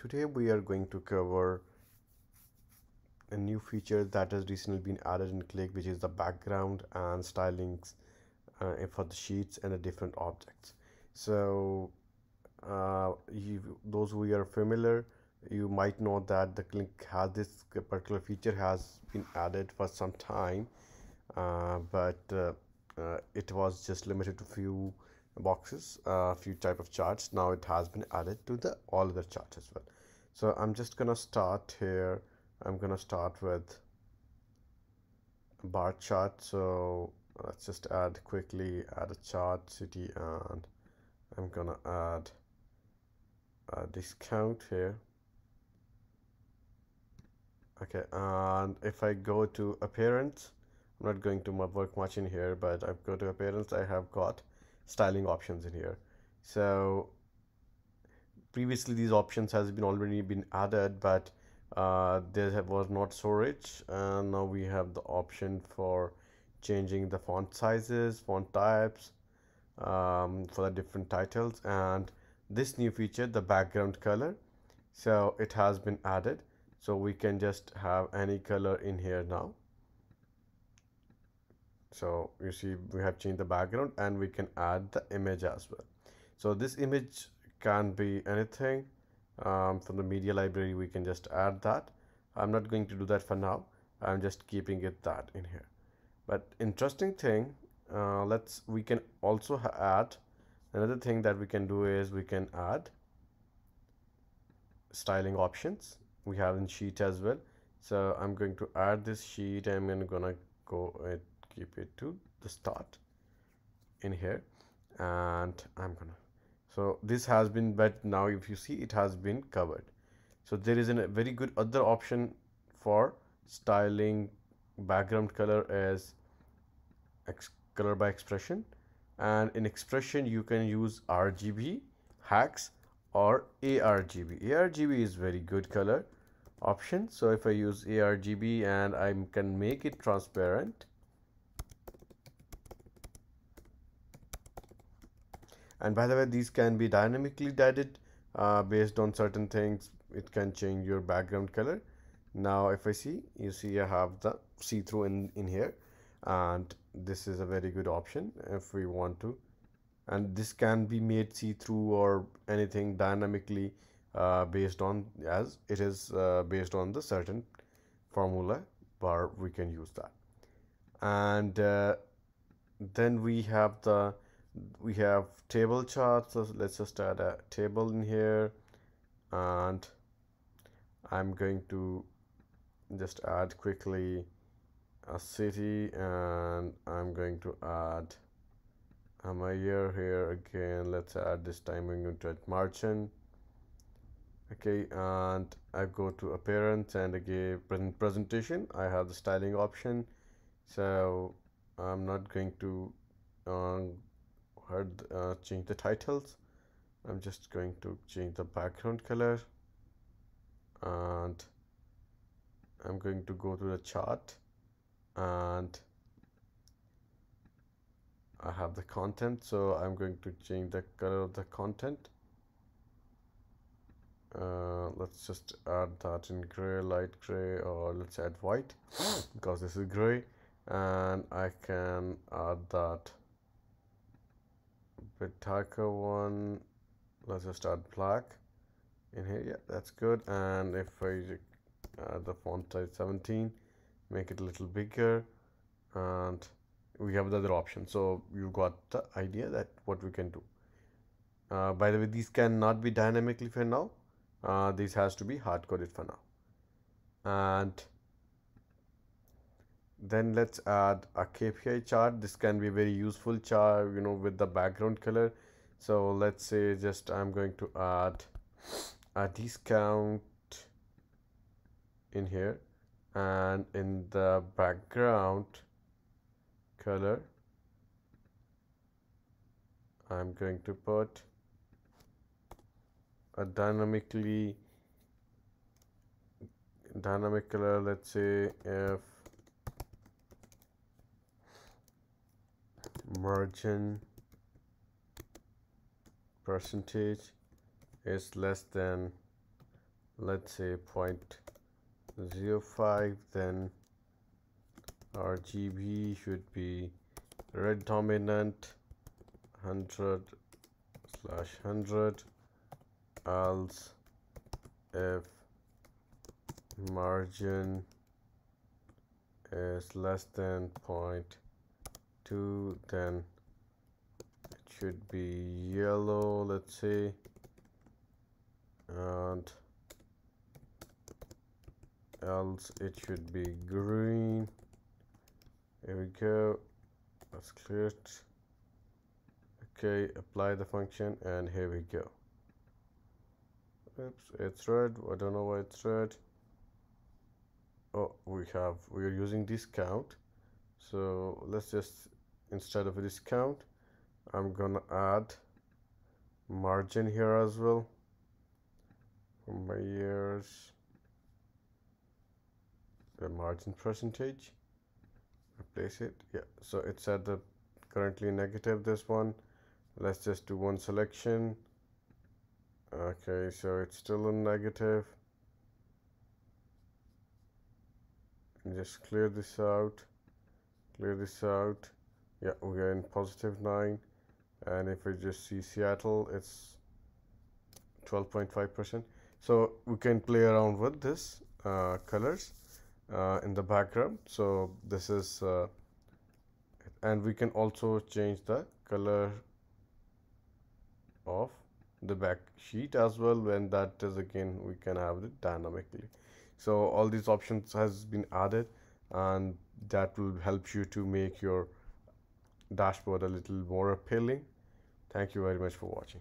today we are going to cover a new feature that has recently been added in Qlik which is the background and stylings uh, for the sheets and the different objects. So uh, you, those who are familiar you might know that the Qlik has this particular feature has been added for some time uh, but uh, uh, it was just limited to few boxes a few type of charts. Now it has been added to the all other charts as well. So i'm just gonna start here. I'm gonna start with bar chart. So let's just add quickly add a chart city and i'm gonna add a discount here. Okay and if i go to appearance i'm not going to work much in here but i go to appearance i have got styling options in here. So previously these options has been already been added but uh, there was not so rich and now we have the option for changing the font sizes font types um, for the different titles and this new feature the background color so it has been added. So we can just have any color in here now so you see we have changed the background and we can add the image as well. So this image can be anything. Um, from the media library we can just add that. I'm not going to do that for now. I'm just keeping it that in here. But interesting thing uh, let's we can also add another thing that we can do is we can add styling options. We have in sheet as well. So I'm going to add this sheet. I'm gonna go keep it to the start in here. And I'm gonna so this has been but now if you see it has been covered. So there is a very good other option for styling background color as X color by expression. And in expression you can use RGB hex or ARGB ARGB is very good color option. So if I use ARGB and I can make it transparent and by the way these can be dynamically dyed uh, based on certain things. It can change your background color. Now if I see you see I have the see-through in in here. And this is a very good option if we want to. And this can be made see-through or anything dynamically uh, based on as it is uh, based on the certain formula bar we can use that. And uh, then we have the we have table charts. So let's just add a table in here. And I'm going to just add quickly a city. And I'm going to add a mayor here? Again. Let's add this time I'm going to add margin okay and I go to appearance and again presentation. I have the styling option. So I'm not going to um, heard uh, change the titles. I'm just going to change the background color. And I'm going to go to the chart. And I have the content so I'm going to change the color of the content. Uh, let's just add that in gray light gray or let's add white because this is gray. And I can add that bit darker one let's just add black in here? Yeah that's good. And if I add the font size 17 make it a little bigger. And we have the other option. So you got the idea that what we can do. Uh, by the way these cannot be dynamically for now. Uh, this has to be hard coded for now. And then let's add a KPI chart. This can be very useful chart you know with the background color. So let's say just I'm going to add a discount in here. And in the background color I'm going to put a dynamically dynamic color let's say if margin percentage is less than let's say 0.05 then RGB should be red dominant 100 slash 100 else if margin is less than 0.2 then it should be yellow let's say and else it should be green. Here we go. Let's clear. It okay apply the function and here we go. Oops it's red. I don't know why it's red. Oh we have we are using discount. So let's just instead of a discount I'm gonna add margin here as well for my years the margin percentage. Replace it. Yeah so it's at the currently negative this one. Let's just do one selection. Okay so it's still a negative. And just clear this out. Clear this out yeah we're in positive 9 and if we just see Seattle it's 12.5 percent. So we can play around with this uh, colors uh, in the background. So this is uh, and we can also change the color of the back sheet as well. When that is again we can have it dynamically. So all these options has been added and that will help you to make your dashboard a little more appealing. Thank you very much for watching